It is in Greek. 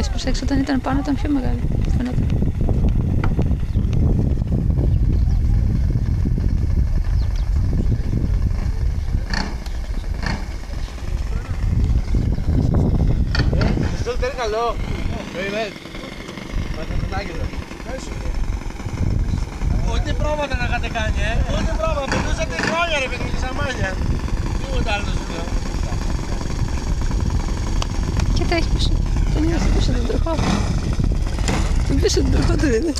έχει προσέξει όταν ήταν πάνω ήταν πιο μεγάλη. Φαινόταν. Αυτό δεν είναι καλό. Περιμένει. Ούτε πρόβατα να είχατε κάνει, ε. Ούτε πρόβατα. Πετούσατε χρόνια ρε παιδί μου και σαμάνια. Τίποτα άλλο δεν λέω. Та пішли. Та ні, пішли до другого. Пішли до другого дивини.